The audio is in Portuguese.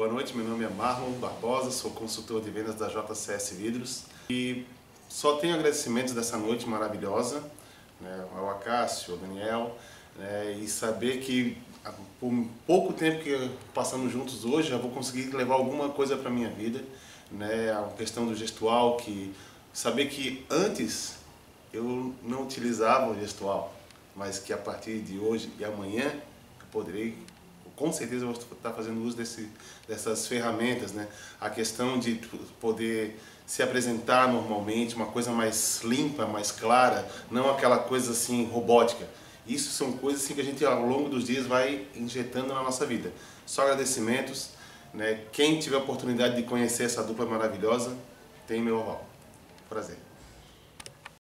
Boa noite, meu nome é Marlon Barbosa, sou consultor de vendas da JCS Vidros. E só tenho agradecimentos dessa noite maravilhosa né, ao Acácio, ao Daniel né, e saber que por pouco tempo que passamos juntos hoje já vou conseguir levar alguma coisa para minha vida, né, a questão do gestual, que saber que antes eu não utilizava o gestual, mas que a partir de hoje e amanhã eu poderei com certeza vou estar fazendo uso desse, dessas ferramentas, né? A questão de poder se apresentar normalmente, uma coisa mais limpa, mais clara, não aquela coisa assim robótica. Isso são coisas assim que a gente ao longo dos dias vai injetando na nossa vida. Só agradecimentos, né? Quem tiver a oportunidade de conhecer essa dupla maravilhosa, tem meu aval. Prazer.